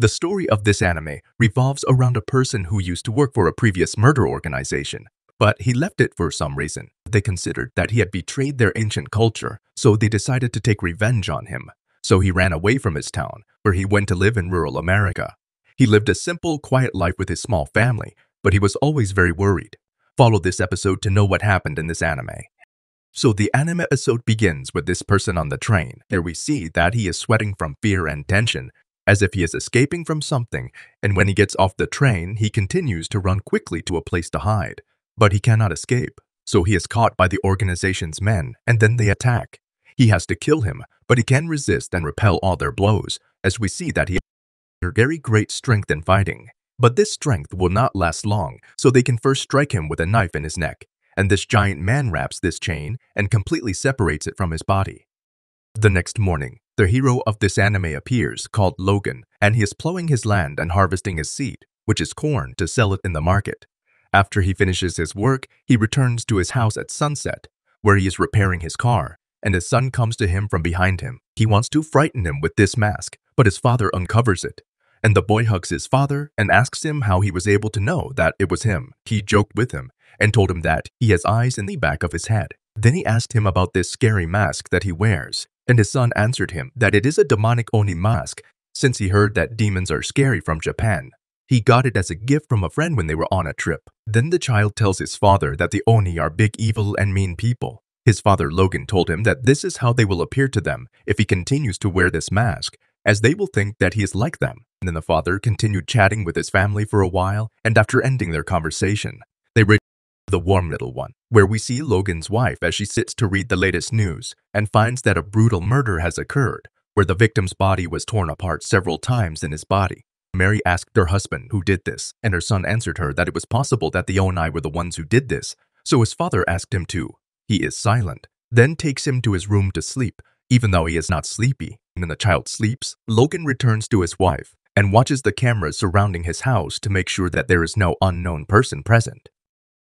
The story of this anime revolves around a person who used to work for a previous murder organization, but he left it for some reason. They considered that he had betrayed their ancient culture, so they decided to take revenge on him. So he ran away from his town, where he went to live in rural America. He lived a simple, quiet life with his small family, but he was always very worried. Follow this episode to know what happened in this anime. So the anime episode begins with this person on the train. There we see that he is sweating from fear and tension, as if he is escaping from something, and when he gets off the train, he continues to run quickly to a place to hide. But he cannot escape, so he is caught by the organization's men, and then they attack. He has to kill him, but he can resist and repel all their blows, as we see that he has very great strength in fighting. But this strength will not last long, so they can first strike him with a knife in his neck, and this giant man wraps this chain and completely separates it from his body. The next morning, the hero of this anime appears, called Logan, and he is plowing his land and harvesting his seed, which is corn, to sell it in the market. After he finishes his work, he returns to his house at sunset, where he is repairing his car, and his son comes to him from behind him. He wants to frighten him with this mask, but his father uncovers it and the boy hugs his father and asks him how he was able to know that it was him. He joked with him and told him that he has eyes in the back of his head. Then he asked him about this scary mask that he wears, and his son answered him that it is a demonic Oni mask since he heard that demons are scary from Japan. He got it as a gift from a friend when they were on a trip. Then the child tells his father that the Oni are big evil and mean people. His father Logan told him that this is how they will appear to them if he continues to wear this mask, as they will think that he is like them. And then the father continued chatting with his family for a while, and after ending their conversation, they reached the warm little one, where we see Logan's wife as she sits to read the latest news and finds that a brutal murder has occurred, where the victim's body was torn apart several times in his body. Mary asked her husband who did this, and her son answered her that it was possible that the Oni were the ones who did this, so his father asked him to. He is silent, then takes him to his room to sleep, even though he is not sleepy. When the child sleeps, Logan returns to his wife and watches the cameras surrounding his house to make sure that there is no unknown person present.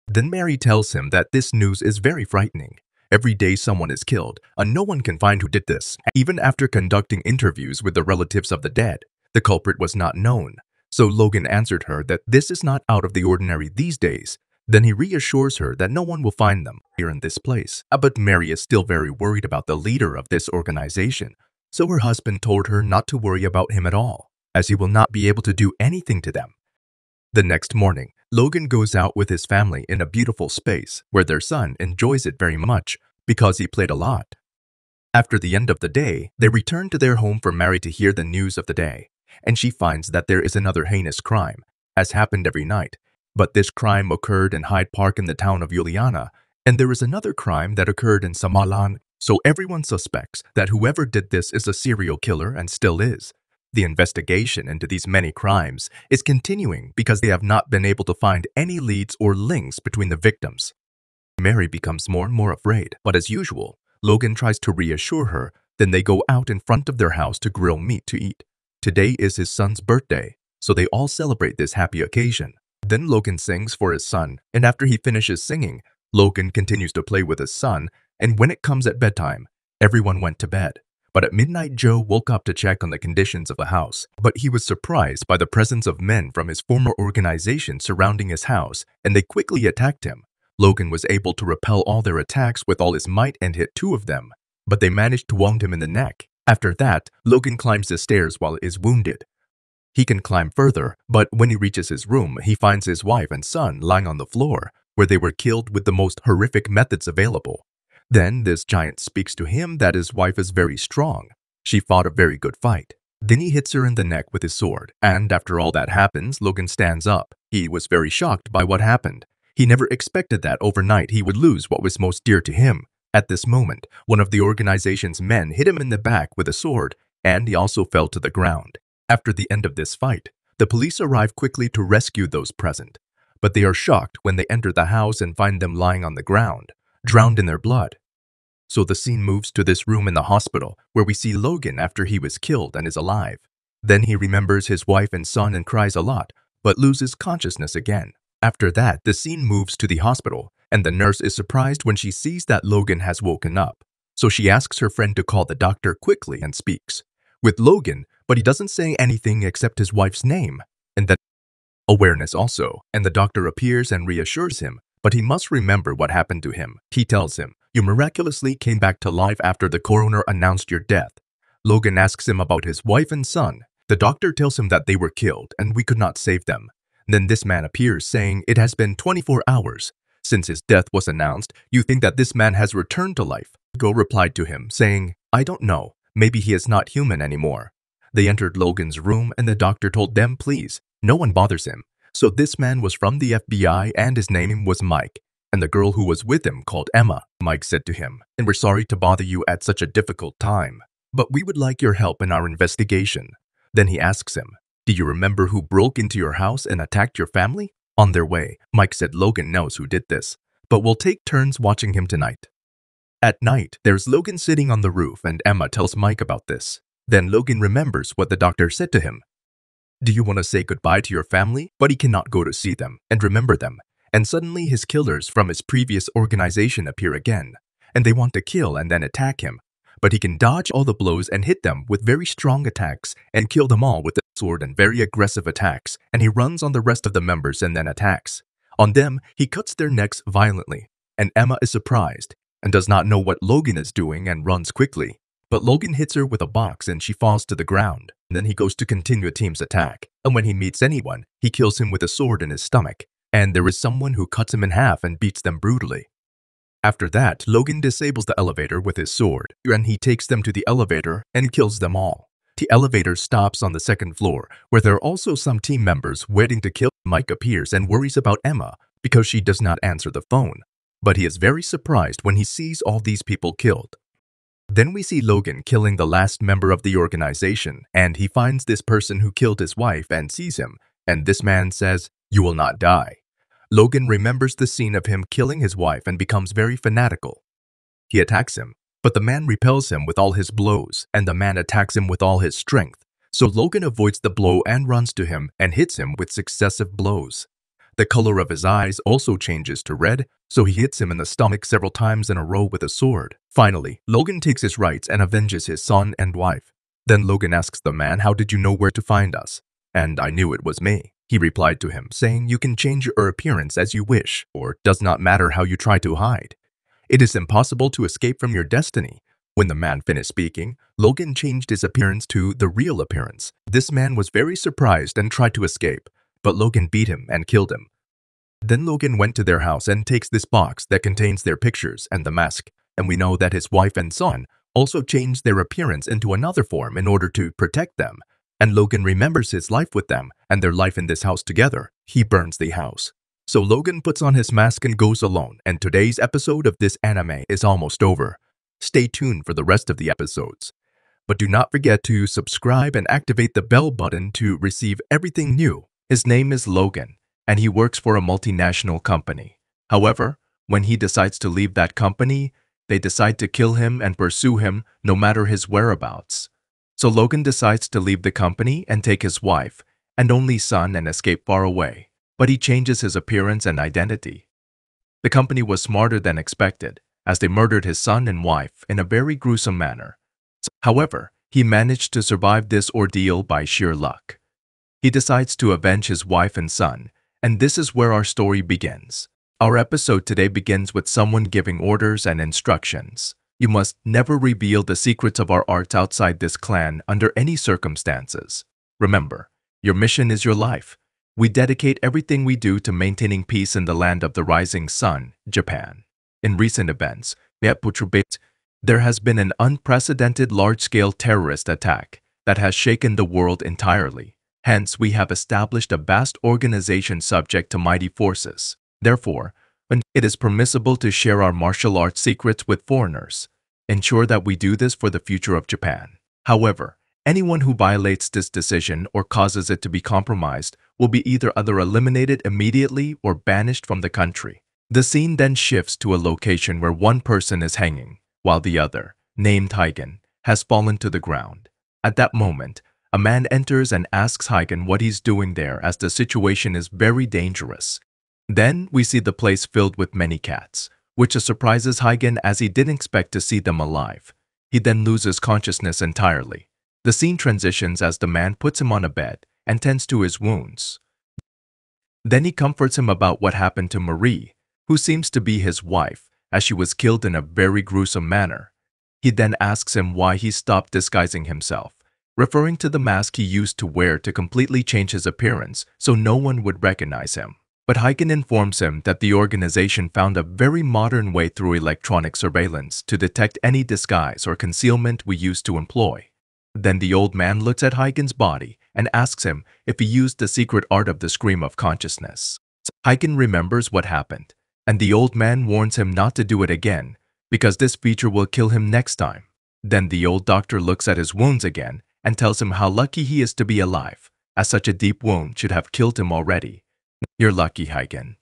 Then Mary tells him that this news is very frightening. Every day someone is killed, and no one can find who did this. Even after conducting interviews with the relatives of the dead, the culprit was not known. So Logan answered her that this is not out of the ordinary these days. Then he reassures her that no one will find them here in this place. Ah, but Mary is still very worried about the leader of this organization, so her husband told her not to worry about him at all as he will not be able to do anything to them. The next morning, Logan goes out with his family in a beautiful space where their son enjoys it very much because he played a lot. After the end of the day, they return to their home for Mary to hear the news of the day, and she finds that there is another heinous crime, as happened every night. But this crime occurred in Hyde Park in the town of Juliana, and there is another crime that occurred in Samalan, so everyone suspects that whoever did this is a serial killer and still is. The investigation into these many crimes is continuing because they have not been able to find any leads or links between the victims. Mary becomes more and more afraid, but as usual, Logan tries to reassure her. Then they go out in front of their house to grill meat to eat. Today is his son's birthday, so they all celebrate this happy occasion. Then Logan sings for his son, and after he finishes singing, Logan continues to play with his son, and when it comes at bedtime, everyone went to bed. But at midnight, Joe woke up to check on the conditions of the house. But he was surprised by the presence of men from his former organization surrounding his house, and they quickly attacked him. Logan was able to repel all their attacks with all his might and hit two of them, but they managed to wound him in the neck. After that, Logan climbs the stairs while is wounded. He can climb further, but when he reaches his room, he finds his wife and son lying on the floor, where they were killed with the most horrific methods available. Then this giant speaks to him that his wife is very strong. She fought a very good fight. Then he hits her in the neck with his sword, and after all that happens, Logan stands up. He was very shocked by what happened. He never expected that overnight he would lose what was most dear to him. At this moment, one of the organization's men hit him in the back with a sword, and he also fell to the ground. After the end of this fight, the police arrive quickly to rescue those present, but they are shocked when they enter the house and find them lying on the ground, drowned in their blood. So the scene moves to this room in the hospital where we see Logan after he was killed and is alive. Then he remembers his wife and son and cries a lot, but loses consciousness again. After that, the scene moves to the hospital, and the nurse is surprised when she sees that Logan has woken up. So she asks her friend to call the doctor quickly and speaks. With Logan, but he doesn't say anything except his wife's name. And then awareness also, and the doctor appears and reassures him, but he must remember what happened to him. He tells him, you miraculously came back to life after the coroner announced your death. Logan asks him about his wife and son. The doctor tells him that they were killed and we could not save them. Then this man appears saying it has been 24 hours. Since his death was announced, you think that this man has returned to life. Go replied to him, saying, I don't know. Maybe he is not human anymore. They entered Logan's room and the doctor told them, please, no one bothers him. So this man was from the FBI and his name was Mike. And the girl who was with him called Emma, Mike said to him, and we're sorry to bother you at such a difficult time, but we would like your help in our investigation. Then he asks him, do you remember who broke into your house and attacked your family? On their way, Mike said Logan knows who did this, but we'll take turns watching him tonight. At night, there's Logan sitting on the roof and Emma tells Mike about this. Then Logan remembers what the doctor said to him. Do you want to say goodbye to your family? But he cannot go to see them and remember them. And suddenly his killers from his previous organization appear again. And they want to kill and then attack him. But he can dodge all the blows and hit them with very strong attacks and kill them all with a sword and very aggressive attacks. And he runs on the rest of the members and then attacks. On them, he cuts their necks violently. And Emma is surprised and does not know what Logan is doing and runs quickly. But Logan hits her with a box and she falls to the ground. Then he goes to continue a team's attack. And when he meets anyone, he kills him with a sword in his stomach. And there is someone who cuts him in half and beats them brutally. After that, Logan disables the elevator with his sword, and he takes them to the elevator and kills them all. The elevator stops on the second floor, where there are also some team members waiting to kill. Mike appears and worries about Emma because she does not answer the phone. But he is very surprised when he sees all these people killed. Then we see Logan killing the last member of the organization, and he finds this person who killed his wife and sees him, and this man says, You will not die. Logan remembers the scene of him killing his wife and becomes very fanatical. He attacks him, but the man repels him with all his blows, and the man attacks him with all his strength. So Logan avoids the blow and runs to him and hits him with successive blows. The color of his eyes also changes to red, so he hits him in the stomach several times in a row with a sword. Finally, Logan takes his rights and avenges his son and wife. Then Logan asks the man, how did you know where to find us? And I knew it was me. He replied to him, saying, you can change your appearance as you wish, or does not matter how you try to hide. It is impossible to escape from your destiny. When the man finished speaking, Logan changed his appearance to the real appearance. This man was very surprised and tried to escape, but Logan beat him and killed him. Then Logan went to their house and takes this box that contains their pictures and the mask, and we know that his wife and son also changed their appearance into another form in order to protect them. And Logan remembers his life with them and their life in this house together. He burns the house. So Logan puts on his mask and goes alone, and today's episode of this anime is almost over. Stay tuned for the rest of the episodes. But do not forget to subscribe and activate the bell button to receive everything new. His name is Logan, and he works for a multinational company. However, when he decides to leave that company, they decide to kill him and pursue him no matter his whereabouts. So Logan decides to leave the company and take his wife and only son and escape far away, but he changes his appearance and identity. The company was smarter than expected, as they murdered his son and wife in a very gruesome manner. However, he managed to survive this ordeal by sheer luck. He decides to avenge his wife and son and this is where our story begins. Our episode today begins with someone giving orders and instructions. You must never reveal the secrets of our arts outside this clan under any circumstances. Remember, your mission is your life. We dedicate everything we do to maintaining peace in the land of the rising sun, Japan. In recent events, there has been an unprecedented large-scale terrorist attack that has shaken the world entirely. Hence, we have established a vast organization subject to mighty forces. Therefore, it is permissible to share our martial arts secrets with foreigners, ensure that we do this for the future of Japan. However, anyone who violates this decision or causes it to be compromised will be either either eliminated immediately or banished from the country. The scene then shifts to a location where one person is hanging, while the other, named Hagen, has fallen to the ground. At that moment, a man enters and asks Hagen what he's doing there as the situation is very dangerous. Then we see the place filled with many cats, which surprises Hagen as he didn't expect to see them alive. He then loses consciousness entirely. The scene transitions as the man puts him on a bed and tends to his wounds. Then he comforts him about what happened to Marie, who seems to be his wife, as she was killed in a very gruesome manner. He then asks him why he stopped disguising himself, referring to the mask he used to wear to completely change his appearance so no one would recognize him. But Huygen informs him that the organization found a very modern way through electronic surveillance to detect any disguise or concealment we used to employ. Then the old man looks at Huygen's body and asks him if he used the secret art of the scream of consciousness. Huygen remembers what happened, and the old man warns him not to do it again because this feature will kill him next time. Then the old doctor looks at his wounds again and tells him how lucky he is to be alive, as such a deep wound should have killed him already. You're lucky, Huygen.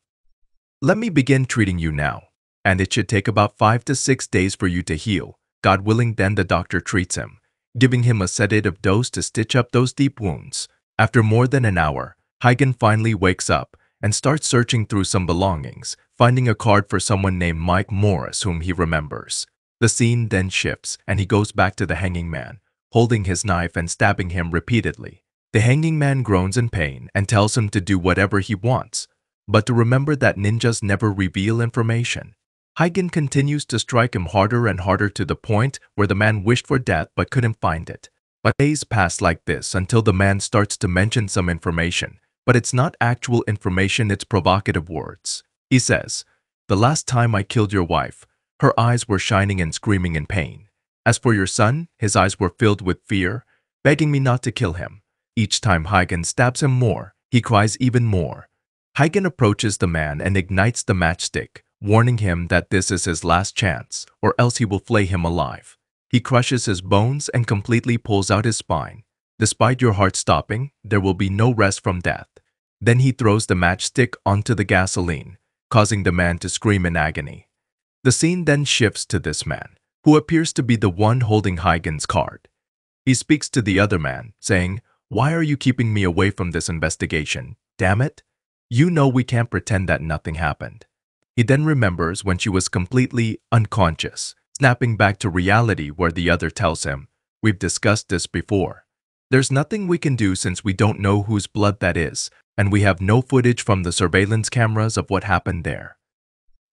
Let me begin treating you now, and it should take about five to six days for you to heal. God willing, then the doctor treats him, giving him a sedative dose to stitch up those deep wounds. After more than an hour, Huygen finally wakes up and starts searching through some belongings, finding a card for someone named Mike Morris whom he remembers. The scene then shifts and he goes back to the hanging man, holding his knife and stabbing him repeatedly. The hanging man groans in pain and tells him to do whatever he wants, but to remember that ninjas never reveal information. Huygen continues to strike him harder and harder to the point where the man wished for death but couldn't find it. But days pass like this until the man starts to mention some information, but it's not actual information, it's provocative words. He says, The last time I killed your wife, her eyes were shining and screaming in pain. As for your son, his eyes were filled with fear, begging me not to kill him. Each time Huygen stabs him more, he cries even more. Huygen approaches the man and ignites the matchstick, warning him that this is his last chance, or else he will flay him alive. He crushes his bones and completely pulls out his spine. Despite your heart stopping, there will be no rest from death. Then he throws the matchstick onto the gasoline, causing the man to scream in agony. The scene then shifts to this man, who appears to be the one holding Huygen's card. He speaks to the other man, saying, why are you keeping me away from this investigation? Damn it! You know we can't pretend that nothing happened. He then remembers when she was completely unconscious, snapping back to reality where the other tells him, We've discussed this before. There's nothing we can do since we don't know whose blood that is, and we have no footage from the surveillance cameras of what happened there.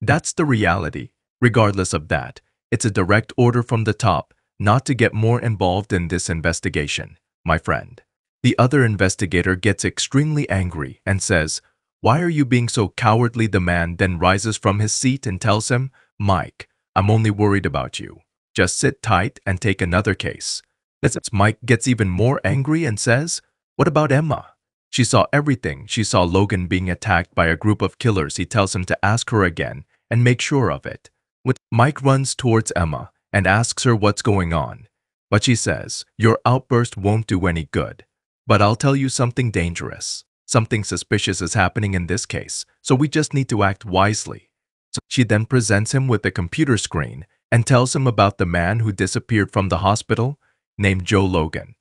That's the reality. Regardless of that, it's a direct order from the top not to get more involved in this investigation, my friend. The other investigator gets extremely angry and says, Why are you being so cowardly? The man then rises from his seat and tells him, Mike, I'm only worried about you. Just sit tight and take another case. That's Mike gets even more angry and says, What about Emma? She saw everything. She saw Logan being attacked by a group of killers. He tells him to ask her again and make sure of it. With Mike runs towards Emma and asks her what's going on. But she says, Your outburst won't do any good. But I'll tell you something dangerous. Something suspicious is happening in this case, so we just need to act wisely. So she then presents him with a computer screen and tells him about the man who disappeared from the hospital named Joe Logan.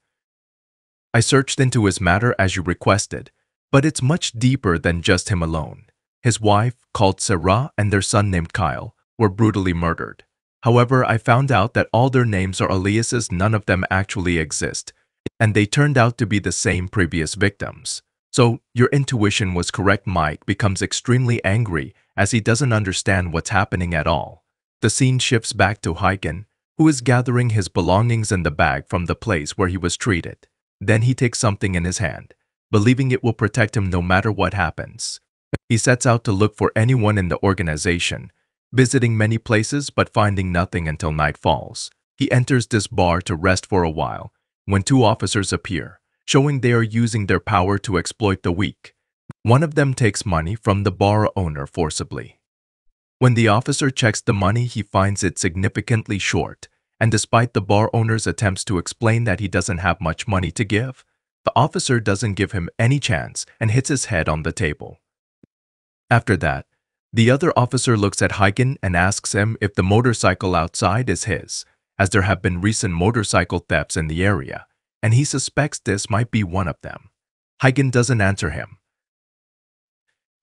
I searched into his matter as you requested, but it's much deeper than just him alone. His wife, called Sarah, and their son named Kyle were brutally murdered. However, I found out that all their names are aliases, none of them actually exist, and they turned out to be the same previous victims. So your intuition was correct Mike becomes extremely angry as he doesn't understand what's happening at all. The scene shifts back to Huygen, who is gathering his belongings in the bag from the place where he was treated. Then he takes something in his hand, believing it will protect him no matter what happens. He sets out to look for anyone in the organization, visiting many places but finding nothing until night falls. He enters this bar to rest for a while when two officers appear, showing they are using their power to exploit the weak. One of them takes money from the bar owner forcibly. When the officer checks the money, he finds it significantly short, and despite the bar owner's attempts to explain that he doesn't have much money to give, the officer doesn't give him any chance and hits his head on the table. After that, the other officer looks at Huygen and asks him if the motorcycle outside is his, as there have been recent motorcycle thefts in the area, and he suspects this might be one of them. Huygen doesn't answer him.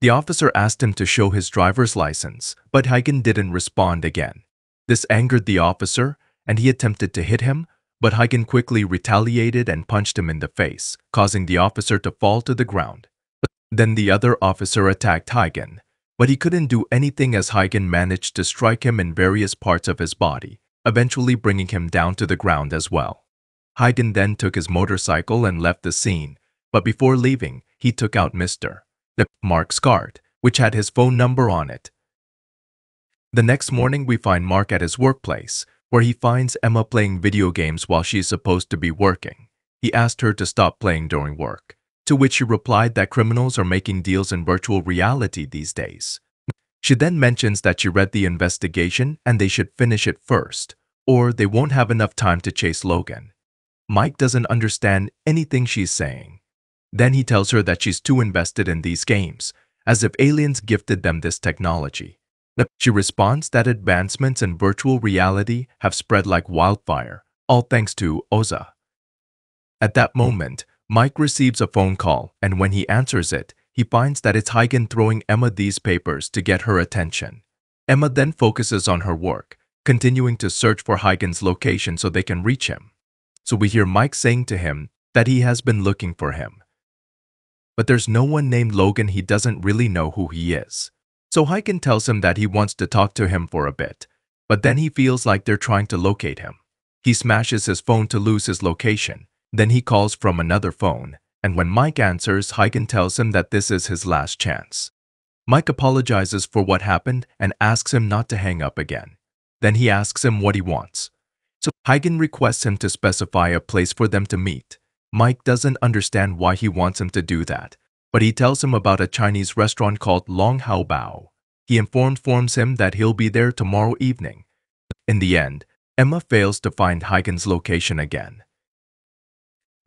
The officer asked him to show his driver's license, but Huygen didn't respond again. This angered the officer, and he attempted to hit him, but Hagen quickly retaliated and punched him in the face, causing the officer to fall to the ground. Then the other officer attacked Hagen, but he couldn't do anything as Hagen managed to strike him in various parts of his body, eventually bringing him down to the ground as well. Hagen then took his motorcycle and left the scene, but before leaving, he took out Mr. Mark's card, which had his phone number on it. The next morning, we find Mark at his workplace, where he finds Emma playing video games while she's supposed to be working. He asked her to stop playing during work, to which she replied that criminals are making deals in virtual reality these days. She then mentions that she read the investigation and they should finish it first, or they won't have enough time to chase Logan. Mike doesn't understand anything she's saying. Then he tells her that she's too invested in these games, as if aliens gifted them this technology. She responds that advancements in virtual reality have spread like wildfire, all thanks to Oza. At that moment, Mike receives a phone call, and when he answers it, he finds that it's Hagen throwing Emma these papers to get her attention. Emma then focuses on her work, continuing to search for Hagen's location so they can reach him. So we hear Mike saying to him that he has been looking for him. But there's no one named Logan he doesn't really know who he is. So Hagen tells him that he wants to talk to him for a bit, but then he feels like they're trying to locate him. He smashes his phone to lose his location. Then he calls from another phone, and when Mike answers, Hagen tells him that this is his last chance. Mike apologizes for what happened and asks him not to hang up again. Then he asks him what he wants. So Hagen requests him to specify a place for them to meet. Mike doesn't understand why he wants him to do that, but he tells him about a Chinese restaurant called Long Hao Bao. He informs him that he'll be there tomorrow evening. In the end, Emma fails to find Hagen's location again.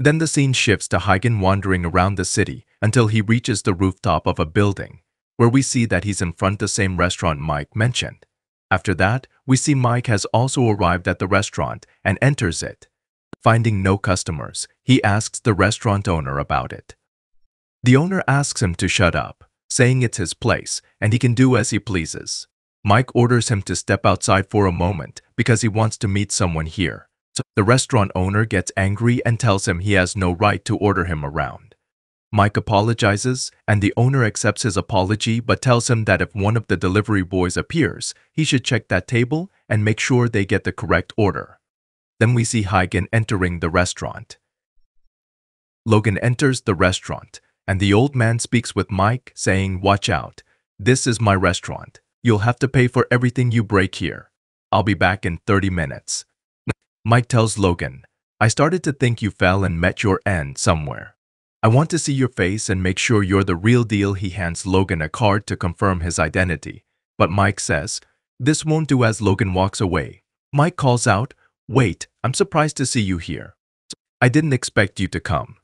Then the scene shifts to Hagen wandering around the city until he reaches the rooftop of a building, where we see that he's in front of the same restaurant Mike mentioned. After that, we see Mike has also arrived at the restaurant and enters it. Finding no customers, he asks the restaurant owner about it. The owner asks him to shut up, saying it's his place and he can do as he pleases. Mike orders him to step outside for a moment because he wants to meet someone here. The restaurant owner gets angry and tells him he has no right to order him around. Mike apologizes and the owner accepts his apology but tells him that if one of the delivery boys appears, he should check that table and make sure they get the correct order. Then we see Hagen entering the restaurant. Logan enters the restaurant and the old man speaks with Mike, saying, Watch out. This is my restaurant. You'll have to pay for everything you break here. I'll be back in 30 minutes. Mike tells Logan, I started to think you fell and met your end somewhere. I want to see your face and make sure you're the real deal. He hands Logan a card to confirm his identity. But Mike says, This won't do as Logan walks away. Mike calls out, Wait, I'm surprised to see you here. I didn't expect you to come.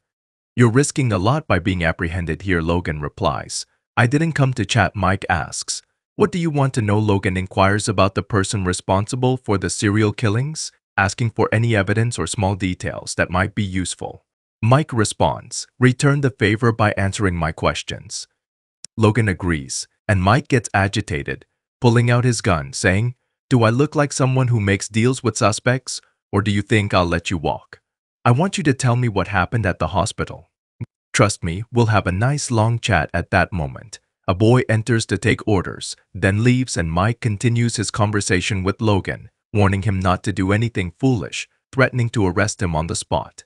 You're risking a lot by being apprehended here, Logan replies. I didn't come to chat, Mike asks. What do you want to know? Logan inquires about the person responsible for the serial killings, asking for any evidence or small details that might be useful. Mike responds, return the favor by answering my questions. Logan agrees, and Mike gets agitated, pulling out his gun, saying, Do I look like someone who makes deals with suspects, or do you think I'll let you walk? I want you to tell me what happened at the hospital. Trust me, we'll have a nice long chat at that moment. A boy enters to take orders, then leaves and Mike continues his conversation with Logan, warning him not to do anything foolish, threatening to arrest him on the spot.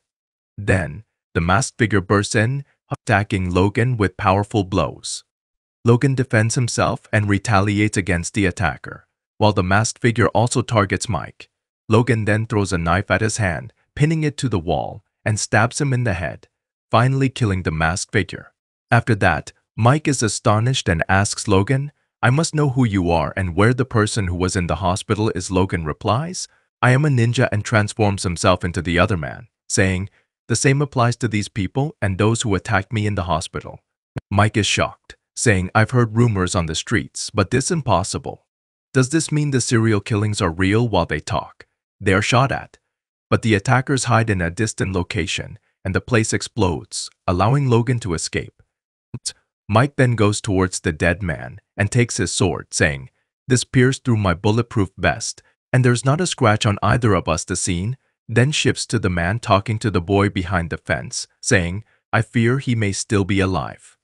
Then, the masked figure bursts in, attacking Logan with powerful blows. Logan defends himself and retaliates against the attacker, while the masked figure also targets Mike. Logan then throws a knife at his hand, pinning it to the wall, and stabs him in the head, finally killing the masked figure. After that, Mike is astonished and asks Logan, I must know who you are and where the person who was in the hospital is Logan replies, I am a ninja and transforms himself into the other man, saying, the same applies to these people and those who attacked me in the hospital. Mike is shocked, saying, I've heard rumors on the streets, but this impossible. Does this mean the serial killings are real while they talk? They are shot at, but the attackers hide in a distant location, and the place explodes, allowing Logan to escape. Mike then goes towards the dead man and takes his sword, saying, This pierced through my bulletproof vest, and there's not a scratch on either of us the scene. then shifts to the man talking to the boy behind the fence, saying, I fear he may still be alive.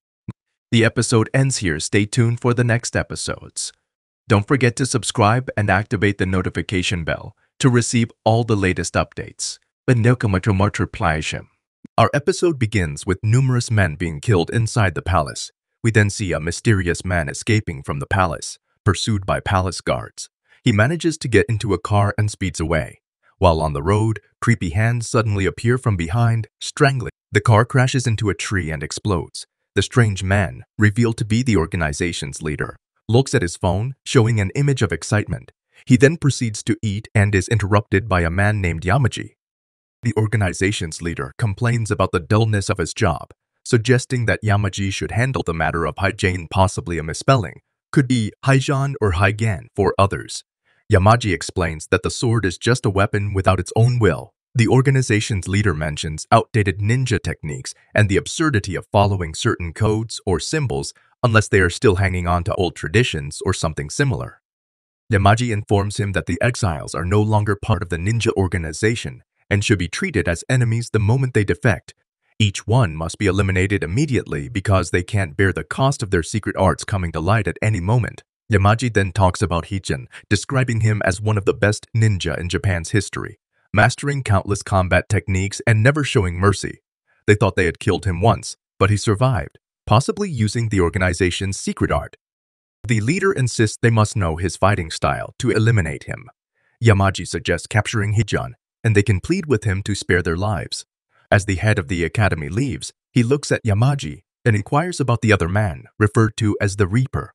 The episode ends here. Stay tuned for the next episodes. Don't forget to subscribe and activate the notification bell to receive all the latest updates. Cho Martyr Our episode begins with numerous men being killed inside the palace. We then see a mysterious man escaping from the palace, pursued by palace guards. He manages to get into a car and speeds away. While on the road, creepy hands suddenly appear from behind, strangling. The car crashes into a tree and explodes. The strange man, revealed to be the organization's leader, looks at his phone, showing an image of excitement. He then proceeds to eat and is interrupted by a man named Yamaji. The organization's leader complains about the dullness of his job, suggesting that Yamaji should handle the matter of hygiene, possibly a misspelling, could be Haijan or Haigan for others. Yamaji explains that the sword is just a weapon without its own will. The organization's leader mentions outdated ninja techniques and the absurdity of following certain codes or symbols unless they are still hanging on to old traditions or something similar. Yamaji informs him that the exiles are no longer part of the ninja organization and should be treated as enemies the moment they defect. Each one must be eliminated immediately because they can't bear the cost of their secret arts coming to light at any moment. Yamaji then talks about Hijin, describing him as one of the best ninja in Japan's history, mastering countless combat techniques and never showing mercy. They thought they had killed him once, but he survived, possibly using the organization's secret art. The leader insists they must know his fighting style to eliminate him. Yamaji suggests capturing Hijin and they can plead with him to spare their lives. As the head of the academy leaves, he looks at Yamaji and inquires about the other man, referred to as the Reaper.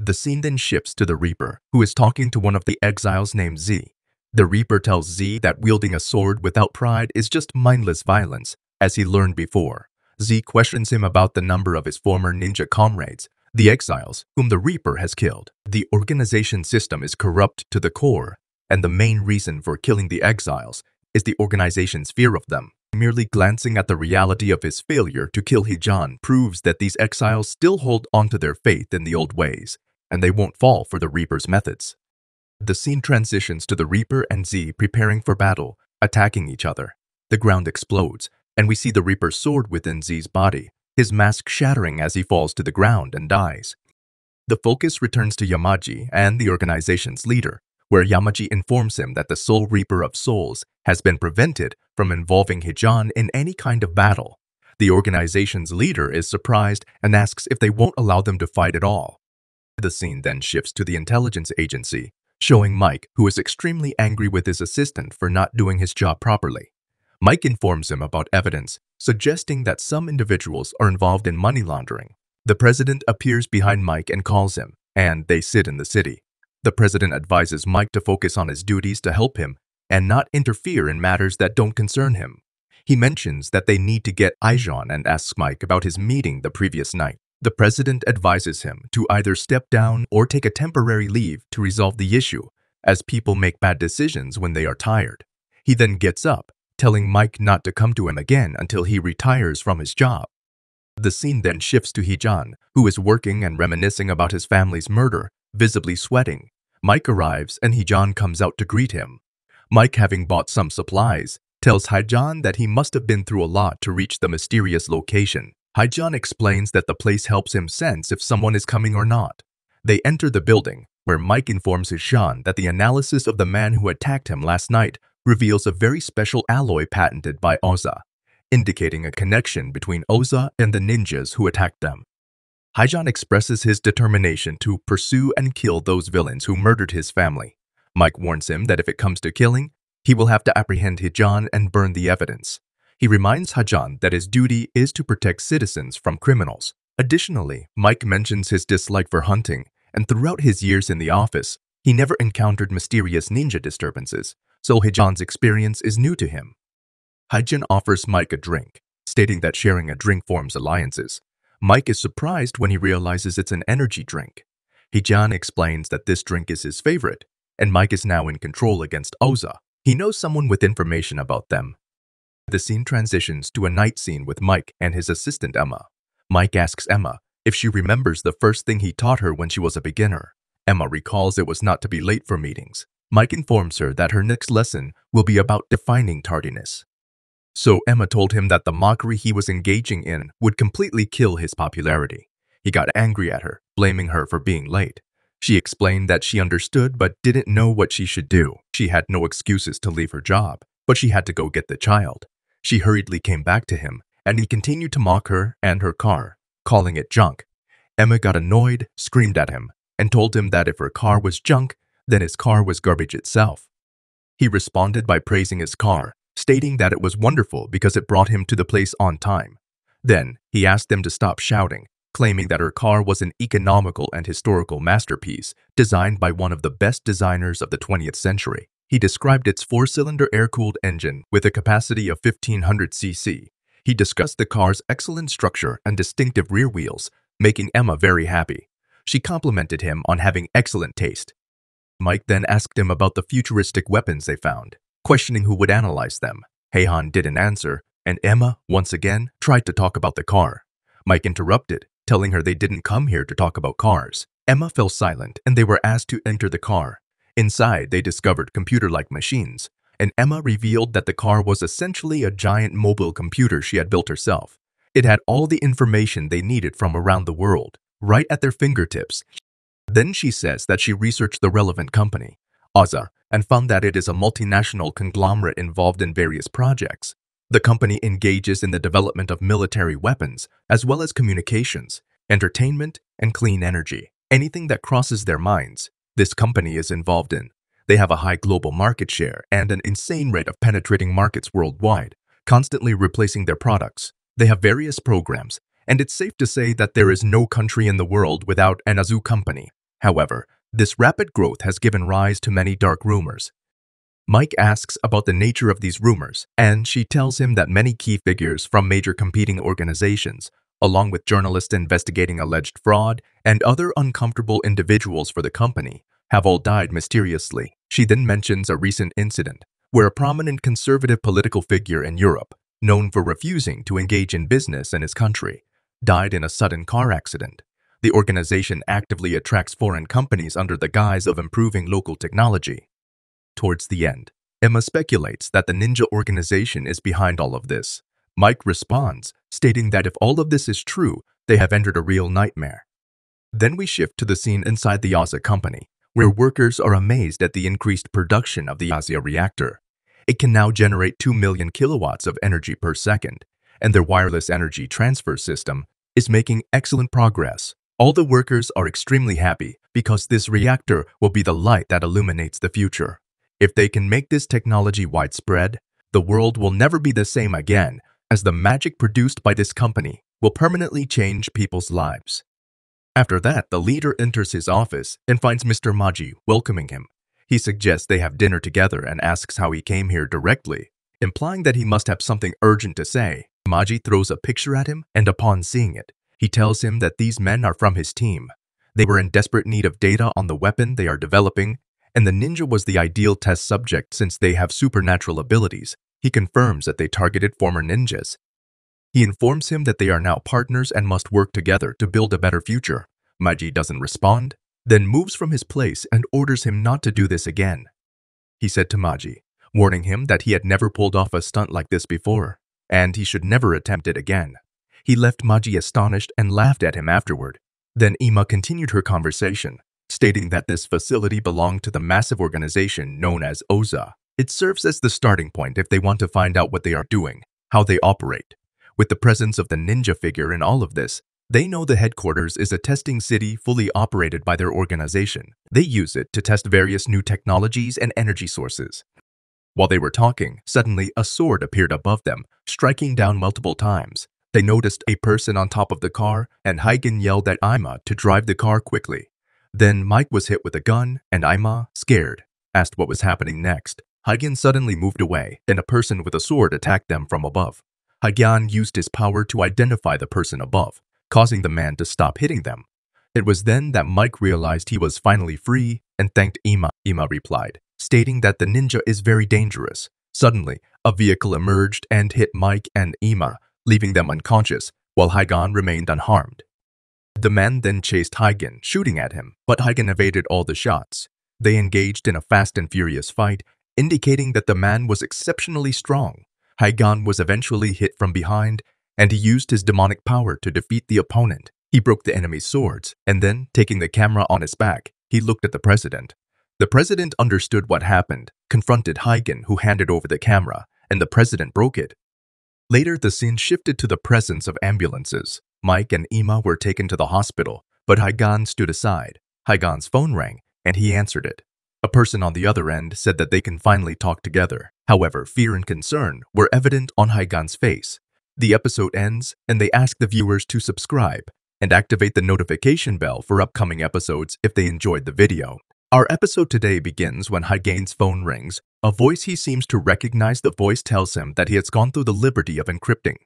The scene then shifts to the Reaper, who is talking to one of the exiles named Z. The Reaper tells Z that wielding a sword without pride is just mindless violence, as he learned before. Z questions him about the number of his former ninja comrades, the exiles, whom the Reaper has killed. The organization system is corrupt to the core and the main reason for killing the exiles is the organization's fear of them. Merely glancing at the reality of his failure to kill Hijin proves that these exiles still hold onto their faith in the old ways, and they won't fall for the Reaper's methods. The scene transitions to the Reaper and Z preparing for battle, attacking each other. The ground explodes, and we see the Reaper's sword within Z's body, his mask shattering as he falls to the ground and dies. The focus returns to Yamaji and the organization's leader, where Yamaji informs him that the Soul Reaper of Souls has been prevented from involving Hijin in any kind of battle. The organization's leader is surprised and asks if they won't allow them to fight at all. The scene then shifts to the intelligence agency, showing Mike, who is extremely angry with his assistant for not doing his job properly. Mike informs him about evidence, suggesting that some individuals are involved in money laundering. The president appears behind Mike and calls him, and they sit in the city. The president advises Mike to focus on his duties to help him and not interfere in matters that don't concern him. He mentions that they need to get Aijan and asks Mike about his meeting the previous night. The president advises him to either step down or take a temporary leave to resolve the issue, as people make bad decisions when they are tired. He then gets up, telling Mike not to come to him again until he retires from his job. The scene then shifts to Hijin, who is working and reminiscing about his family's murder, visibly sweating. Mike arrives and Hijin comes out to greet him. Mike, having bought some supplies, tells Haijan that he must have been through a lot to reach the mysterious location. Haijan explains that the place helps him sense if someone is coming or not. They enter the building, where Mike informs Hijin that the analysis of the man who attacked him last night reveals a very special alloy patented by Oza, indicating a connection between Oza and the ninjas who attacked them. Haijan expresses his determination to pursue and kill those villains who murdered his family. Mike warns him that if it comes to killing, he will have to apprehend Hijin and burn the evidence. He reminds Haijan that his duty is to protect citizens from criminals. Additionally, Mike mentions his dislike for hunting, and throughout his years in the office, he never encountered mysterious ninja disturbances, so Hijin's experience is new to him. Haijan offers Mike a drink, stating that sharing a drink forms alliances. Mike is surprised when he realizes it's an energy drink. Hijin explains that this drink is his favorite, and Mike is now in control against Oza. He knows someone with information about them. The scene transitions to a night scene with Mike and his assistant Emma. Mike asks Emma if she remembers the first thing he taught her when she was a beginner. Emma recalls it was not to be late for meetings. Mike informs her that her next lesson will be about defining tardiness. So Emma told him that the mockery he was engaging in would completely kill his popularity. He got angry at her, blaming her for being late. She explained that she understood but didn't know what she should do. She had no excuses to leave her job, but she had to go get the child. She hurriedly came back to him, and he continued to mock her and her car, calling it junk. Emma got annoyed, screamed at him, and told him that if her car was junk, then his car was garbage itself. He responded by praising his car, stating that it was wonderful because it brought him to the place on time. Then, he asked them to stop shouting, claiming that her car was an economical and historical masterpiece designed by one of the best designers of the 20th century. He described its four-cylinder air-cooled engine with a capacity of 1500 cc. He discussed the car's excellent structure and distinctive rear wheels, making Emma very happy. She complimented him on having excellent taste. Mike then asked him about the futuristic weapons they found, questioning who would analyze them. Heihan didn't answer, and Emma, once again, tried to talk about the car. Mike interrupted, telling her they didn't come here to talk about cars. Emma fell silent and they were asked to enter the car. Inside, they discovered computer-like machines, and Emma revealed that the car was essentially a giant mobile computer she had built herself. It had all the information they needed from around the world, right at their fingertips. Then she says that she researched the relevant company, Aza, and found that it is a multinational conglomerate involved in various projects. The company engages in the development of military weapons, as well as communications, entertainment, and clean energy. Anything that crosses their minds, this company is involved in. They have a high global market share and an insane rate of penetrating markets worldwide, constantly replacing their products. They have various programs, and it's safe to say that there is no country in the world without an Azu company. However, this rapid growth has given rise to many dark rumors, Mike asks about the nature of these rumors, and she tells him that many key figures from major competing organizations, along with journalists investigating alleged fraud and other uncomfortable individuals for the company, have all died mysteriously. She then mentions a recent incident where a prominent conservative political figure in Europe, known for refusing to engage in business in his country, died in a sudden car accident. The organization actively attracts foreign companies under the guise of improving local technology. Towards the end, Emma speculates that the ninja organization is behind all of this. Mike responds, stating that if all of this is true, they have entered a real nightmare. Then we shift to the scene inside the Aza company, where workers are amazed at the increased production of the Asia reactor. It can now generate 2 million kilowatts of energy per second, and their wireless energy transfer system is making excellent progress. All the workers are extremely happy because this reactor will be the light that illuminates the future. If they can make this technology widespread, the world will never be the same again as the magic produced by this company will permanently change people's lives. After that, the leader enters his office and finds Mr. Maji welcoming him. He suggests they have dinner together and asks how he came here directly, implying that he must have something urgent to say. Maji throws a picture at him, and upon seeing it, he tells him that these men are from his team. They were in desperate need of data on the weapon they are developing and the ninja was the ideal test subject since they have supernatural abilities. He confirms that they targeted former ninjas. He informs him that they are now partners and must work together to build a better future. Maji doesn't respond, then moves from his place and orders him not to do this again. He said to Maji, warning him that he had never pulled off a stunt like this before, and he should never attempt it again. He left Maji astonished and laughed at him afterward. Then Ima continued her conversation, stating that this facility belonged to the massive organization known as OZA. It serves as the starting point if they want to find out what they are doing, how they operate. With the presence of the ninja figure in all of this, they know the headquarters is a testing city fully operated by their organization. They use it to test various new technologies and energy sources. While they were talking, suddenly a sword appeared above them, striking down multiple times. They noticed a person on top of the car, and Hagen yelled at Ima to drive the car quickly. Then Mike was hit with a gun, and Ima, scared, asked what was happening next. Hagen suddenly moved away, and a person with a sword attacked them from above. Hagen used his power to identify the person above, causing the man to stop hitting them. It was then that Mike realized he was finally free and thanked Ima. Ima replied, stating that the ninja is very dangerous. Suddenly, a vehicle emerged and hit Mike and Ima, leaving them unconscious, while Hagen remained unharmed. The man then chased Hagen, shooting at him, but Hagen evaded all the shots. They engaged in a fast and furious fight, indicating that the man was exceptionally strong. Haigan was eventually hit from behind, and he used his demonic power to defeat the opponent. He broke the enemy's swords, and then, taking the camera on his back, he looked at the president. The president understood what happened, confronted Haigan, who handed over the camera, and the president broke it. Later, the scene shifted to the presence of ambulances. Mike and Emma were taken to the hospital, but Higan stood aside. Higan's phone rang, and he answered it. A person on the other end said that they can finally talk together. However, fear and concern were evident on Higan's face. The episode ends, and they ask the viewers to subscribe and activate the notification bell for upcoming episodes if they enjoyed the video. Our episode today begins when Higan's phone rings. A voice he seems to recognize the voice tells him that he has gone through the liberty of encrypting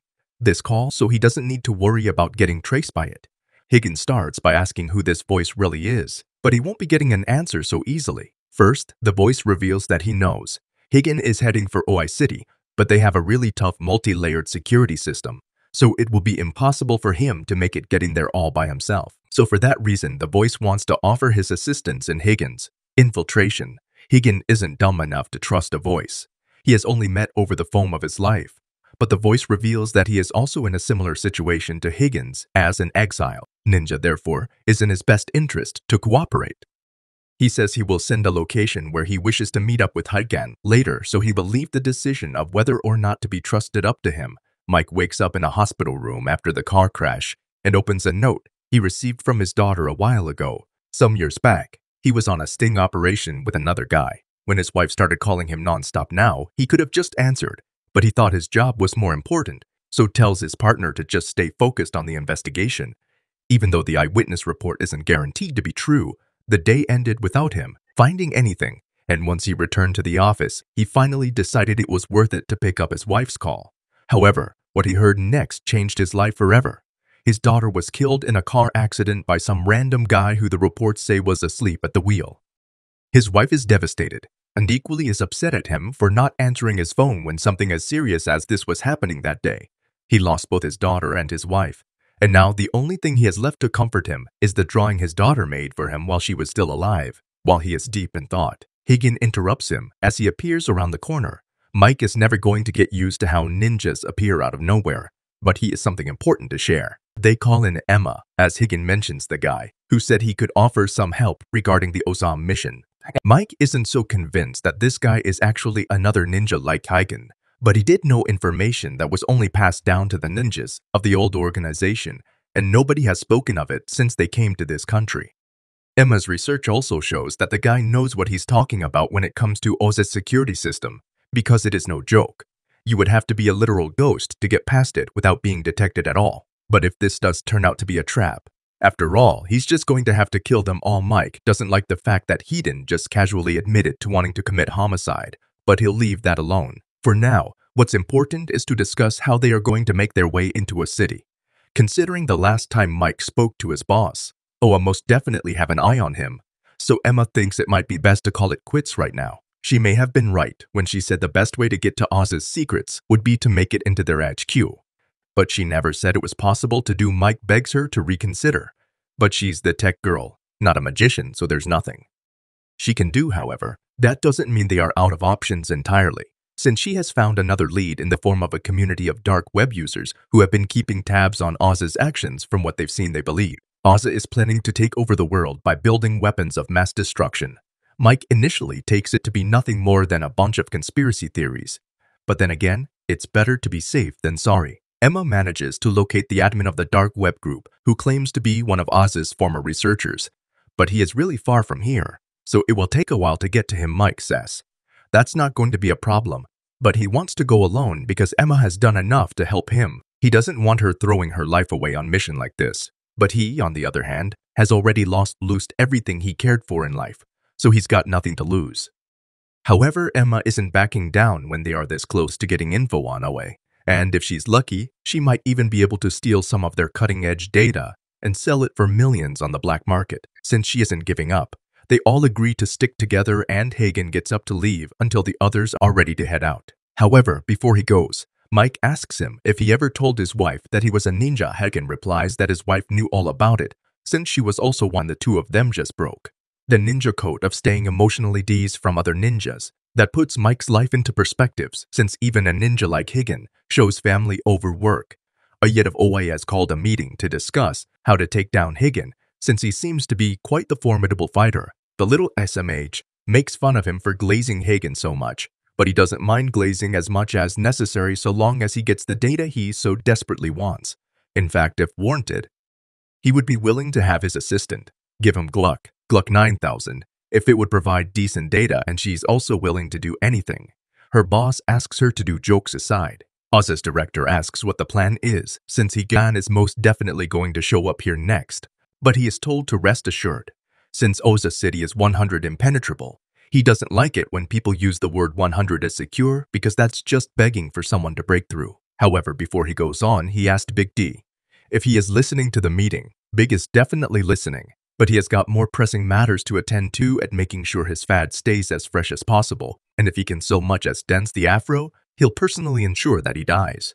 this call so he doesn't need to worry about getting traced by it. Higgins starts by asking who this voice really is, but he won't be getting an answer so easily. First, the voice reveals that he knows. Higan is heading for Oi City, but they have a really tough multi-layered security system, so it will be impossible for him to make it getting there all by himself. So for that reason, the voice wants to offer his assistance in Higgins. Infiltration. Higan isn't dumb enough to trust a voice. He has only met over the foam of his life, but the voice reveals that he is also in a similar situation to Higgins as an exile. Ninja, therefore, is in his best interest to cooperate. He says he will send a location where he wishes to meet up with Higan later so he will leave the decision of whether or not to be trusted up to him. Mike wakes up in a hospital room after the car crash and opens a note he received from his daughter a while ago. Some years back, he was on a sting operation with another guy. When his wife started calling him nonstop now, he could have just answered, but he thought his job was more important, so tells his partner to just stay focused on the investigation. Even though the eyewitness report isn't guaranteed to be true, the day ended without him finding anything, and once he returned to the office, he finally decided it was worth it to pick up his wife's call. However, what he heard next changed his life forever. His daughter was killed in a car accident by some random guy who the reports say was asleep at the wheel. His wife is devastated and equally is upset at him for not answering his phone when something as serious as this was happening that day. He lost both his daughter and his wife, and now the only thing he has left to comfort him is the drawing his daughter made for him while she was still alive. While he is deep in thought, Higan interrupts him as he appears around the corner. Mike is never going to get used to how ninjas appear out of nowhere, but he is something important to share. They call in Emma, as Higan mentions the guy, who said he could offer some help regarding the Ozam mission. Mike isn't so convinced that this guy is actually another ninja like Higan, but he did know information that was only passed down to the ninjas of the old organization, and nobody has spoken of it since they came to this country. Emma's research also shows that the guy knows what he's talking about when it comes to Oz's security system, because it is no joke. You would have to be a literal ghost to get past it without being detected at all. But if this does turn out to be a trap, after all, he's just going to have to kill them all Mike doesn't like the fact that Hedon just casually admitted to wanting to commit homicide, but he'll leave that alone. For now, what's important is to discuss how they are going to make their way into a city. Considering the last time Mike spoke to his boss, Oa most definitely have an eye on him, so Emma thinks it might be best to call it quits right now. She may have been right when she said the best way to get to Oz's secrets would be to make it into their HQ. But she never said it was possible to do Mike begs her to reconsider. But she's the tech girl, not a magician, so there's nothing. She can do, however, that doesn't mean they are out of options entirely, since she has found another lead in the form of a community of dark web users who have been keeping tabs on Oz's actions from what they've seen they believe. Oza is planning to take over the world by building weapons of mass destruction. Mike initially takes it to be nothing more than a bunch of conspiracy theories. But then again, it's better to be safe than sorry. Emma manages to locate the admin of the dark web group who claims to be one of Oz's former researchers. But he is really far from here, so it will take a while to get to him, Mike says. That's not going to be a problem, but he wants to go alone because Emma has done enough to help him. He doesn't want her throwing her life away on mission like this. But he, on the other hand, has already lost loosed everything he cared for in life, so he's got nothing to lose. However, Emma isn't backing down when they are this close to getting info on Away. And if she's lucky, she might even be able to steal some of their cutting-edge data and sell it for millions on the black market. Since she isn't giving up, they all agree to stick together and Hagen gets up to leave until the others are ready to head out. However, before he goes, Mike asks him if he ever told his wife that he was a ninja. Hagen replies that his wife knew all about it, since she was also one the two of them just broke. The ninja code of staying emotionally dazed from other ninjas that puts Mike's life into perspectives since even a ninja like Higan shows family over work. A yet of OIS called a meeting to discuss how to take down Higan since he seems to be quite the formidable fighter. The little SMH makes fun of him for glazing Hagen so much, but he doesn't mind glazing as much as necessary so long as he gets the data he so desperately wants. In fact, if warranted, he would be willing to have his assistant give him Gluck, Gluck 9000, if it would provide decent data and she's also willing to do anything. Her boss asks her to do jokes aside. Oz's director asks what the plan is, since Higan is most definitely going to show up here next, but he is told to rest assured. Since Oza City is 100 impenetrable, he doesn't like it when people use the word 100 as secure because that's just begging for someone to break through. However, before he goes on, he asked Big D if he is listening to the meeting. Big is definitely listening, but he has got more pressing matters to attend to at making sure his fad stays as fresh as possible, and if he can so much as dance the afro, he'll personally ensure that he dies.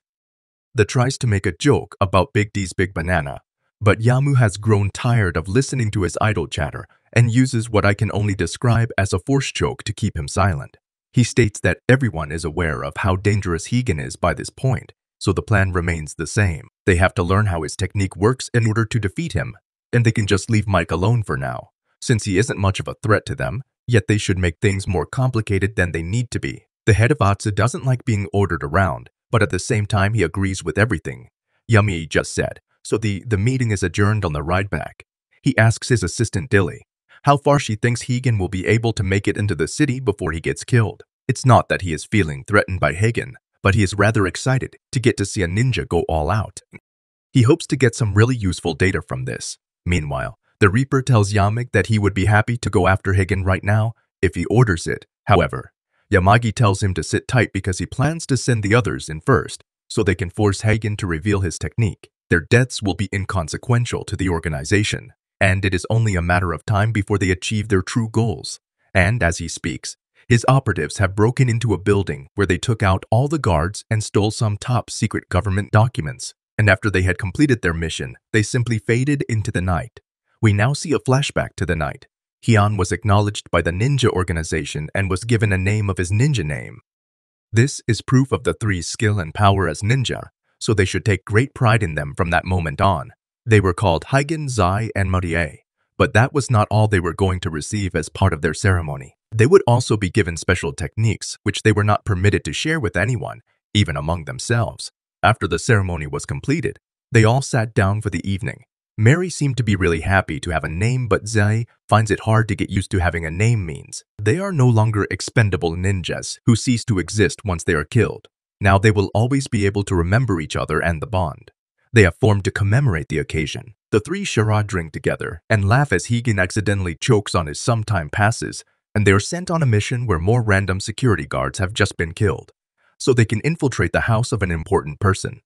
The tries to make a joke about Big D's big banana, but Yamu has grown tired of listening to his idle chatter and uses what I can only describe as a force choke to keep him silent. He states that everyone is aware of how dangerous Higan is by this point, so the plan remains the same. They have to learn how his technique works in order to defeat him, and they can just leave Mike alone for now, since he isn't much of a threat to them, yet they should make things more complicated than they need to be. The head of Atsu doesn't like being ordered around, but at the same time he agrees with everything. Yami just said, so the, the meeting is adjourned on the ride back. He asks his assistant Dilly how far she thinks Hagen will be able to make it into the city before he gets killed. It's not that he is feeling threatened by Hagen, but he is rather excited to get to see a ninja go all out. He hopes to get some really useful data from this. Meanwhile, the Reaper tells Yamik that he would be happy to go after Hagen right now if he orders it. However, Yamagi tells him to sit tight because he plans to send the others in first so they can force Hagen to reveal his technique. Their deaths will be inconsequential to the organization, and it is only a matter of time before they achieve their true goals. And as he speaks, his operatives have broken into a building where they took out all the guards and stole some top secret government documents. And after they had completed their mission, they simply faded into the night. We now see a flashback to the night. Hyun was acknowledged by the ninja organization and was given a name of his ninja name. This is proof of the three's skill and power as ninja, so they should take great pride in them from that moment on. They were called Hagen, Zai, and Marie, but that was not all they were going to receive as part of their ceremony. They would also be given special techniques, which they were not permitted to share with anyone, even among themselves. After the ceremony was completed, they all sat down for the evening. Mary seemed to be really happy to have a name, but Zai finds it hard to get used to having a name means. They are no longer expendable ninjas who cease to exist once they are killed. Now they will always be able to remember each other and the bond. They have formed to commemorate the occasion. The three Shara drink together and laugh as Higan accidentally chokes on his sometime passes, and they are sent on a mission where more random security guards have just been killed, so they can infiltrate the house of an important person.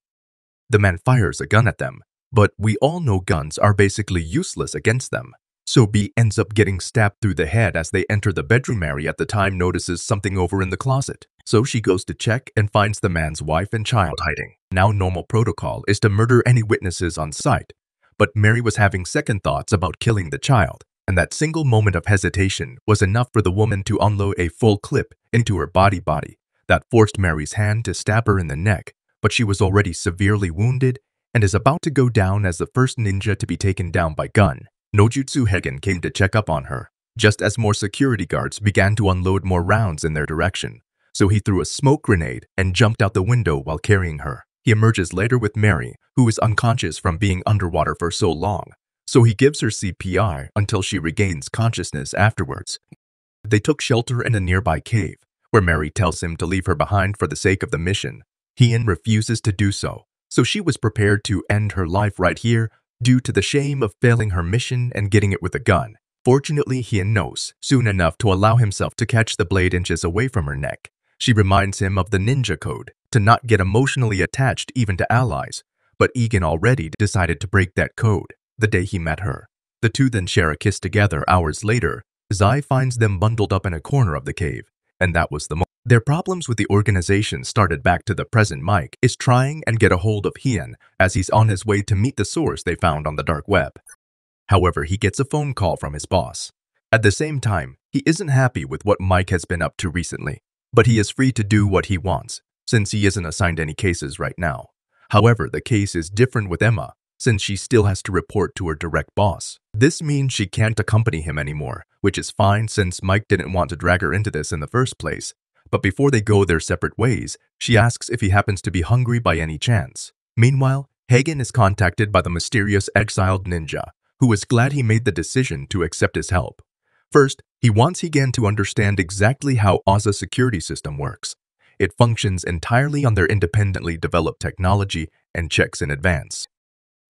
The man fires a gun at them, but we all know guns are basically useless against them. So B ends up getting stabbed through the head as they enter the bedroom Mary at the time notices something over in the closet. So she goes to check and finds the man's wife and child hiding. Now normal protocol is to murder any witnesses on site. But Mary was having second thoughts about killing the child, and that single moment of hesitation was enough for the woman to unload a full clip into her body body. That forced Mary's hand to stab her in the neck, but she was already severely wounded and is about to go down as the first ninja to be taken down by gun. Nojutsu Hagen came to check up on her, just as more security guards began to unload more rounds in their direction so he threw a smoke grenade and jumped out the window while carrying her. He emerges later with Mary, who is unconscious from being underwater for so long, so he gives her CPR until she regains consciousness afterwards. They took shelter in a nearby cave, where Mary tells him to leave her behind for the sake of the mission. Hien refuses to do so, so she was prepared to end her life right here due to the shame of failing her mission and getting it with a gun. Fortunately, Hien knows soon enough to allow himself to catch the blade inches away from her neck. She reminds him of the ninja code to not get emotionally attached even to allies, but Egan already decided to break that code the day he met her. The two then share a kiss together hours later. Zai finds them bundled up in a corner of the cave, and that was the moment. Their problems with the organization started back to the present Mike is trying and get a hold of Hien as he's on his way to meet the source they found on the dark web. However, he gets a phone call from his boss. At the same time, he isn't happy with what Mike has been up to recently, but he is free to do what he wants, since he isn't assigned any cases right now. However, the case is different with Emma, since she still has to report to her direct boss. This means she can't accompany him anymore, which is fine since Mike didn't want to drag her into this in the first place. But before they go their separate ways, she asks if he happens to be hungry by any chance. Meanwhile, Hagen is contacted by the mysterious exiled ninja, who is glad he made the decision to accept his help. First, he wants Hagen to understand exactly how Oza's security system works. It functions entirely on their independently developed technology and checks in advance.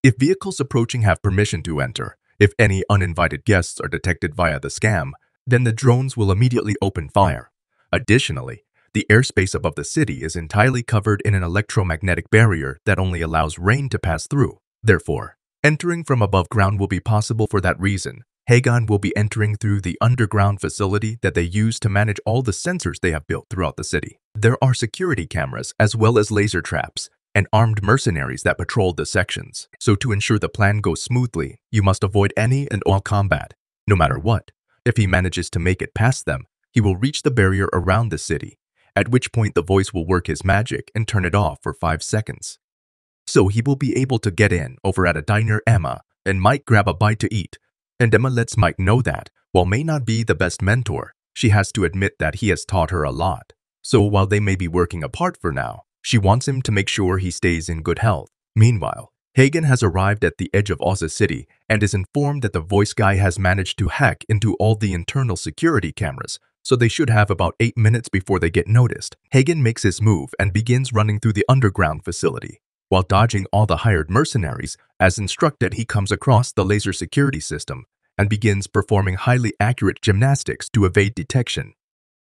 If vehicles approaching have permission to enter, if any uninvited guests are detected via the scam, then the drones will immediately open fire. Additionally, the airspace above the city is entirely covered in an electromagnetic barrier that only allows rain to pass through. Therefore, entering from above ground will be possible for that reason. Hagen will be entering through the underground facility that they use to manage all the sensors they have built throughout the city. There are security cameras as well as laser traps and armed mercenaries that patrol the sections. So to ensure the plan goes smoothly, you must avoid any and all combat, no matter what. If he manages to make it past them, he will reach the barrier around the city, at which point the voice will work his magic and turn it off for 5 seconds. So he will be able to get in over at a diner Emma and might grab a bite to eat and Emma lets Mike know that, while may not be the best mentor, she has to admit that he has taught her a lot. So while they may be working apart for now, she wants him to make sure he stays in good health. Meanwhile, Hagen has arrived at the edge of Oza City and is informed that the voice guy has managed to hack into all the internal security cameras, so they should have about 8 minutes before they get noticed. Hagen makes his move and begins running through the underground facility. While dodging all the hired mercenaries, as instructed he comes across the laser security system and begins performing highly accurate gymnastics to evade detection.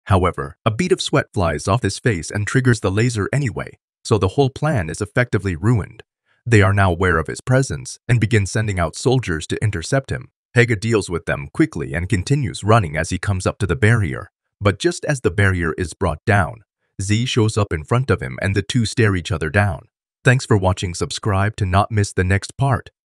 However, a bead of sweat flies off his face and triggers the laser anyway, so the whole plan is effectively ruined. They are now aware of his presence and begin sending out soldiers to intercept him. Haga deals with them quickly and continues running as he comes up to the barrier. But just as the barrier is brought down, Z shows up in front of him and the two stare each other down. Thanks for watching subscribe to not miss the next part.